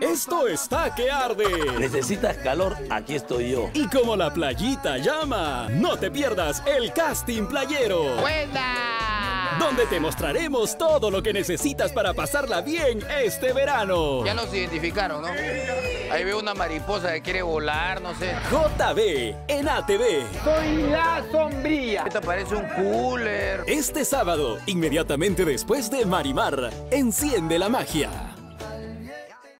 Esto está que arde. ¿Necesitas calor? Aquí estoy yo. Y como la playita llama, no te pierdas el casting playero. ¡Buena! Donde te mostraremos todo lo que necesitas para pasarla bien este verano. Ya nos identificaron, ¿no? Ahí veo una mariposa que quiere volar, no sé. JB en ATV. Soy la sombría. Esto parece un cooler. Este sábado, inmediatamente después de Marimar, enciende la magia.